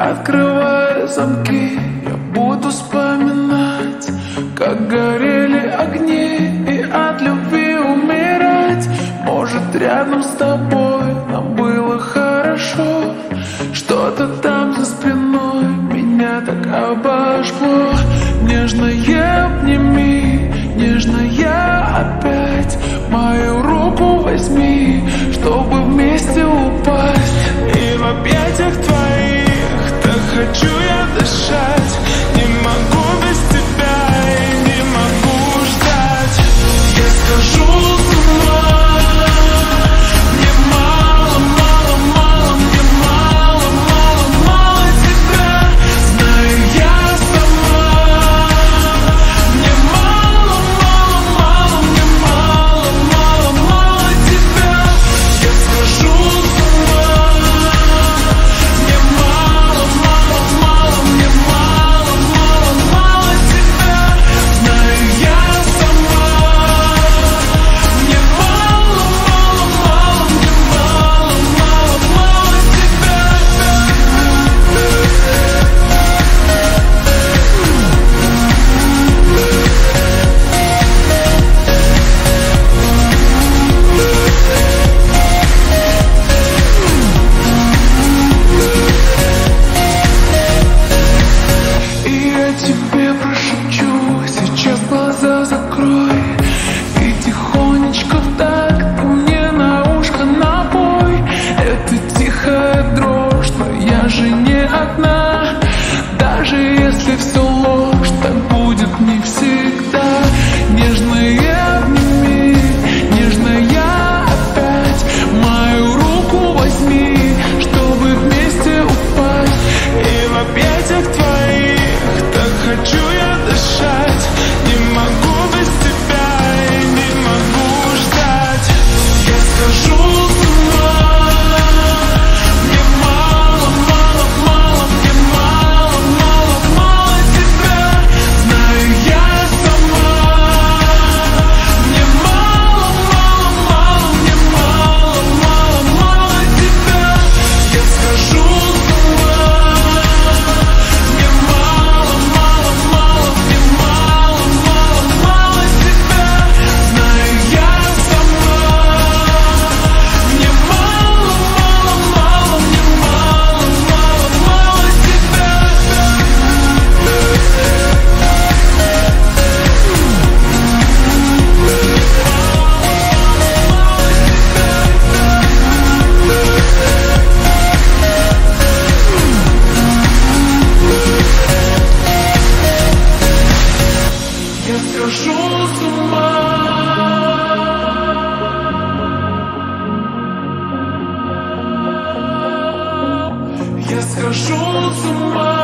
Открывая замки, я буду вспоминать, как горели огни и от любви умирать. Может, рядом с тобой нам было хорошо, что-то там за спиной меня так обожгло. Нежное обними, нежно я опять мою руку возьми, чтобы в схожу с ума